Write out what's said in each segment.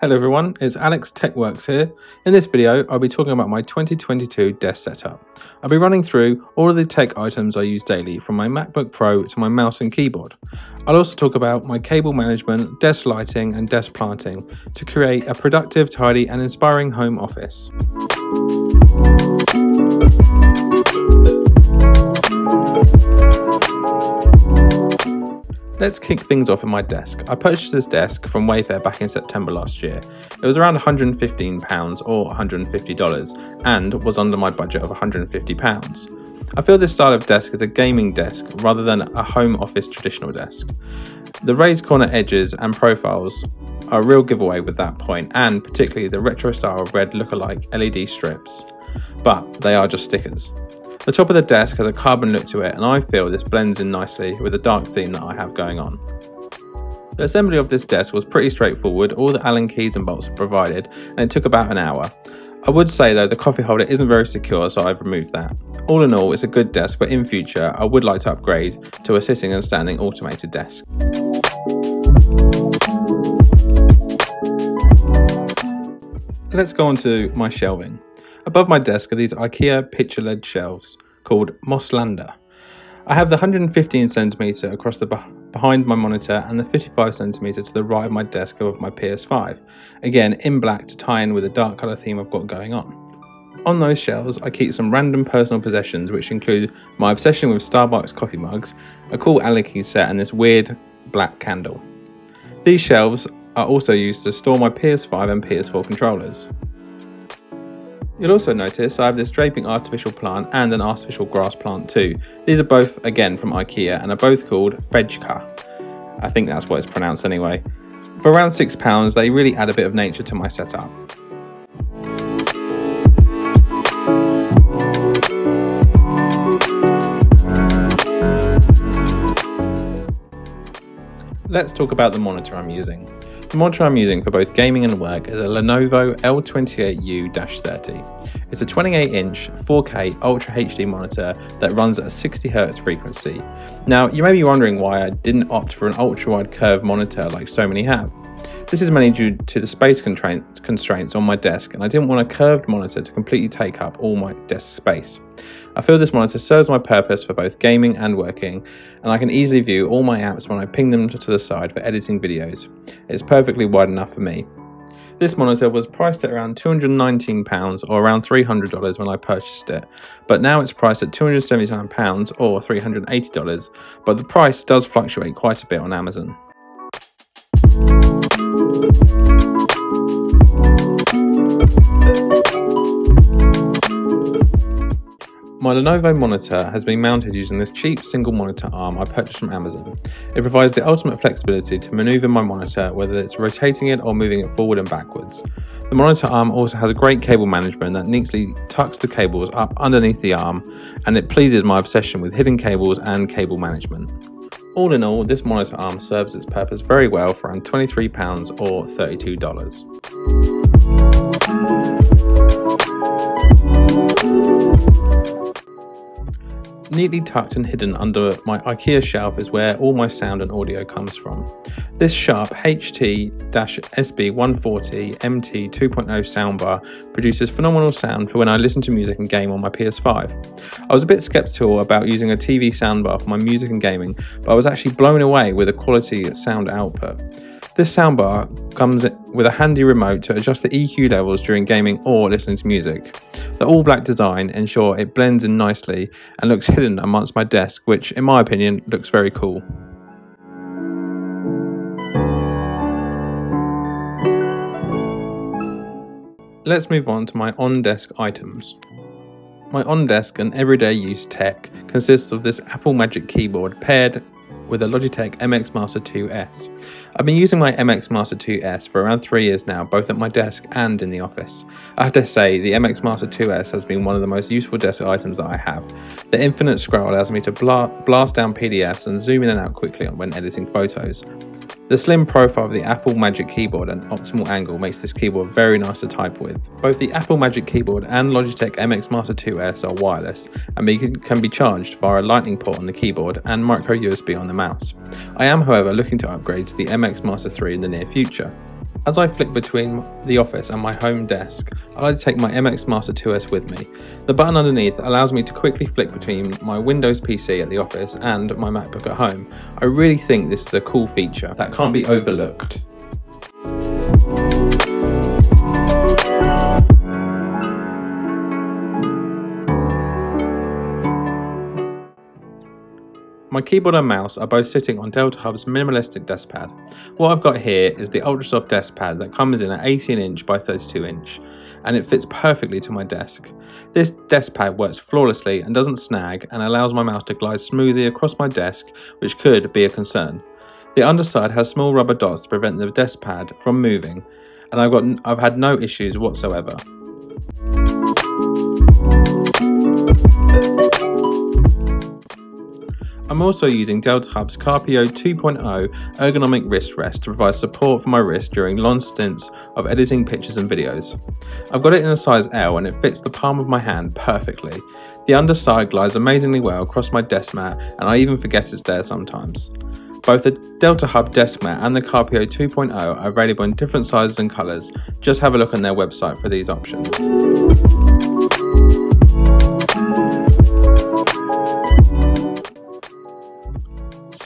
Hello everyone, it's Alex TechWorks here. In this video, I'll be talking about my 2022 desk setup. I'll be running through all of the tech items I use daily from my MacBook Pro to my mouse and keyboard. I'll also talk about my cable management, desk lighting and desk planting to create a productive, tidy and inspiring home office. Let's kick things off at my desk. I purchased this desk from Wayfair back in September last year. It was around £115 or $150 and was under my budget of £150. I feel this style of desk is a gaming desk rather than a home office traditional desk. The raised corner edges and profiles are a real giveaway with that point, and particularly the retro style red look-alike LED strips. But they are just stickers. The top of the desk has a carbon look to it and I feel this blends in nicely with the dark theme that I have going on. The assembly of this desk was pretty straightforward, all the Allen keys and bolts were provided and it took about an hour. I would say though the coffee holder isn't very secure so I've removed that. All in all it's a good desk but in future I would like to upgrade to a sitting and standing automated desk. Let's go on to my shelving. Above my desk are these IKEA picture led shelves called Mosslanda. I have the 115cm across the behind my monitor and the 55cm to the right of my desk above my PS5, again in black to tie in with the dark colour theme I've got going on. On those shelves, I keep some random personal possessions, which include my obsession with Starbucks coffee mugs, a cool Allen set, and this weird black candle. These shelves are also used to store my PS5 and PS4 controllers. You'll also notice I have this draping artificial plant and an artificial grass plant too. These are both again from IKEA and are both called Fejka. I think that's what it's pronounced anyway. For around £6 they really add a bit of nature to my setup. Let's talk about the monitor I'm using. The monitor I'm using for both gaming and work is a Lenovo L28U-30. It's a 28-inch 4K Ultra HD monitor that runs at a 60Hz frequency. Now, you may be wondering why I didn't opt for an ultra-wide curved monitor like so many have. This is mainly due to the space constraints on my desk and I didn't want a curved monitor to completely take up all my desk space. I feel this monitor serves my purpose for both gaming and working, and I can easily view all my apps when I ping them to the side for editing videos. It's perfectly wide enough for me. This monitor was priced at around £219 or around $300 when I purchased it, but now it's priced at £279 or $380, but the price does fluctuate quite a bit on Amazon. My Lenovo monitor has been mounted using this cheap single monitor arm I purchased from Amazon. It provides the ultimate flexibility to maneuver my monitor whether it's rotating it or moving it forward and backwards. The monitor arm also has a great cable management that neatly tucks the cables up underneath the arm and it pleases my obsession with hidden cables and cable management. All in all, this monitor arm serves its purpose very well for around £23 or $32. Neatly tucked and hidden under my IKEA shelf is where all my sound and audio comes from. This Sharp HT-SB140 MT 2.0 soundbar produces phenomenal sound for when I listen to music and game on my PS5. I was a bit skeptical about using a TV soundbar for my music and gaming, but I was actually blown away with the quality sound output. This soundbar comes with a handy remote to adjust the EQ levels during gaming or listening to music. The all black design ensures it blends in nicely and looks hidden amongst my desk, which in my opinion looks very cool. Let's move on to my on-desk items. My on-desk and everyday use tech consists of this Apple Magic Keyboard paired with a Logitech MX Master 2S. I've been using my MX Master 2S for around three years now, both at my desk and in the office. I have to say, the MX Master 2S has been one of the most useful desk items that I have. The infinite scroll allows me to bla- blast down PDFs and zoom in and out quickly when editing photos. The slim profile of the Apple Magic Keyboard and optimal angle makes this keyboard very nice to type with. Both the Apple Magic Keyboard and Logitech MX Master 2S are wireless and can be charged via a lightning port on the keyboard and micro USB on the mouse. I am however looking to upgrade to the MX Master 3 in the near future. As I flick between the office and my home desk, I like to take my MX Master 2S with me. The button underneath allows me to quickly flick between my Windows PC at the office and my MacBook at home. I really think this is a cool feature that can't be overlooked. My keyboard and mouse are both sitting on Delta Hub's minimalistic desk pad. What I've got here is the Ultrasoft desk pad that comes in at 18 inch by 32 inch, and it fits perfectly to my desk. This desk pad works flawlessly and doesn't snag and allows my mouse to glide smoothly across my desk, which could be a concern. The underside has small rubber dots to prevent the desk pad from moving, and I've got I've had no issues whatsoever. I'm also using Delta Hub's Carpio 2.0 ergonomic wrist rest to provide support for my wrist during long stints of editing pictures and videos. I've got it in a size L and it fits the palm of my hand perfectly. The underside glides amazingly well across my desk mat and I even forget it's there sometimes. Both the Delta Hub desk mat and the Carpio 2.0 are available in different sizes and colours. Just have a look on their website for these options.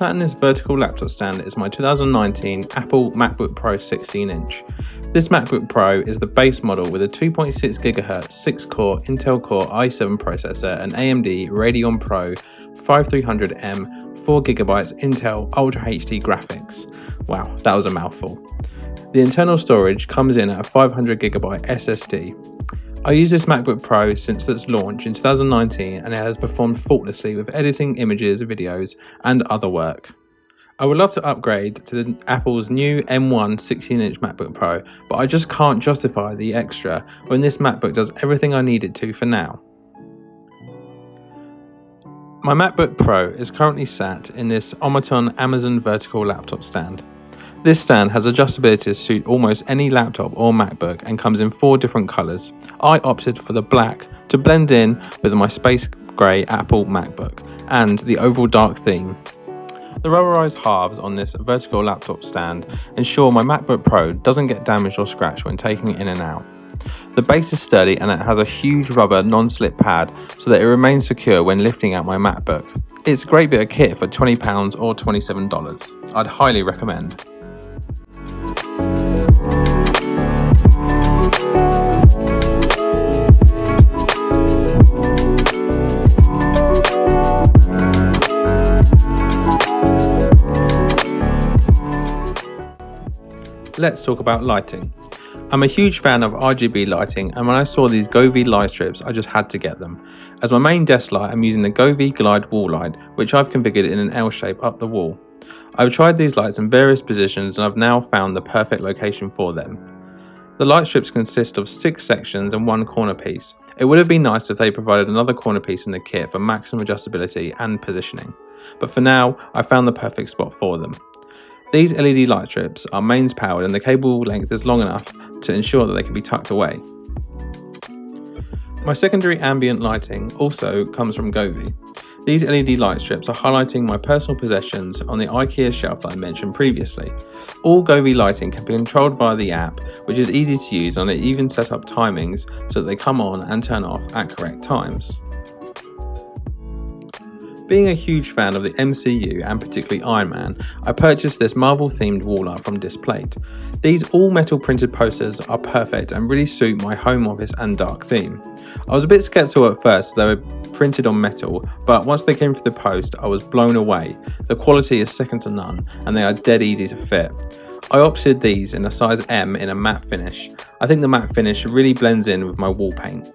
In this vertical laptop stand is my 2019 Apple MacBook Pro 16 inch. This MacBook Pro is the base model with a 2.6 GHz 6 core Intel Core i7 processor and AMD Radeon Pro 5300M 4GB Intel Ultra HD graphics. Wow, that was a mouthful. The internal storage comes in at a 500GB SSD. I use this MacBook Pro since its launch in 2019 and it has performed faultlessly with editing images, videos, and other work. I would love to upgrade to the Apple's new M1 16-inch MacBook Pro, but I just can't justify the extra when this MacBook does everything I need it to for now. My MacBook Pro is currently sat in this OMOTON Amazon vertical laptop stand. This stand has adjustability to suit almost any laptop or MacBook and comes in four different colours. I opted for the black to blend in with my space grey Apple MacBook and the overall dark theme. The rubberized halves on this vertical laptop stand ensure my MacBook Pro doesn't get damaged or scratched when taking it in and out. The base is sturdy and it has a huge rubber non-slip pad so that it remains secure when lifting out my MacBook. It's a great bit of kit for £20 or $27. I'd highly recommend. Let's talk about lighting. I'm a huge fan of RGB lighting and when I saw these Govee light strips I just had to get them. As my main desk light I'm using the Govee Glide wall light which I've configured in an L shape up the wall. I've tried these lights in various positions and I've now found the perfect location for them. The light strips consist of six sections and one corner piece. It would have been nice if they provided another corner piece in the kit for maximum adjustability and positioning, but for now I found the perfect spot for them. These LED light strips are mains powered and the cable length is long enough to ensure that they can be tucked away. My secondary ambient lighting also comes from Govee. These LED light strips are highlighting my personal possessions on the IKEA shelf that I mentioned previously. All Govee lighting can be controlled via the app, which is easy to use and it even set up timings so that they come on and turn off at correct times. Being a huge fan of the MCU and particularly Iron Man, I purchased this Marvel themed wall art from Displate. These all metal printed posters are perfect and really suit my home office and dark theme. I was a bit skeptical at first, they were printed on metal, but once they came through the post, I was blown away. The quality is second to none, and they are dead easy to fit. I opted these in a size M in a matte finish. I think the matte finish really blends in with my wall paint.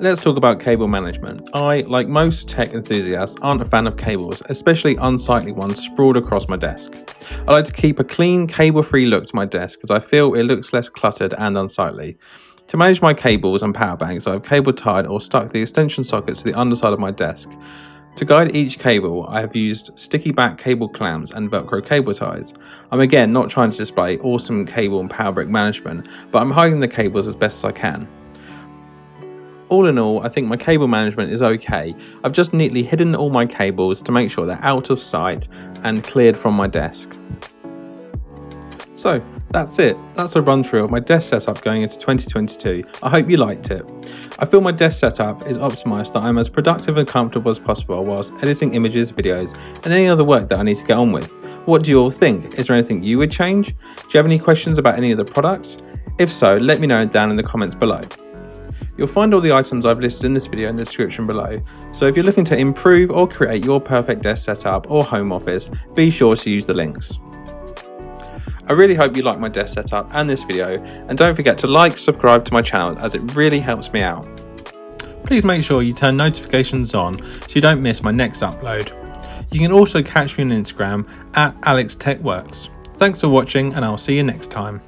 Let's talk about cable management. I, like most tech enthusiasts, aren't a fan of cables, especially unsightly ones sprawled across my desk. I like to keep a clean, cable free look to my desk because I feel it looks less cluttered and unsightly. To manage my cables and power banks, I've cable tied or stuck the extension sockets to the underside of my desk. To guide each cable, I have used sticky back cable clamps and Velcro cable ties. I'm again not trying to display awesome cable and power brick management, but I'm hiding the cables as best as I can. All in all, I think my cable management is okay. I've just neatly hidden all my cables to make sure they're out of sight and cleared from my desk. So that's it. That's a run through of my desk setup going into 2022. I hope you liked it. I feel my desk setup is optimized that I'm as productive and comfortable as possible whilst editing images, videos, and any other work that I need to get on with. What do you all think? Is there anything you would change? Do you have any questions about any of the products? If so, let me know down in the comments below. You'll find all the items I've listed in this video in the description below, so if you're looking to improve or create your perfect desk setup or home office, be sure to use the links. I really hope you like my desk setup and this video, and don't forget to like, subscribe to my channel as it really helps me out. Please make sure you turn notifications on so you don't miss my next upload. You can also catch me on Instagram at AlexTechWorks. Thanks for watching and I'll see you next time.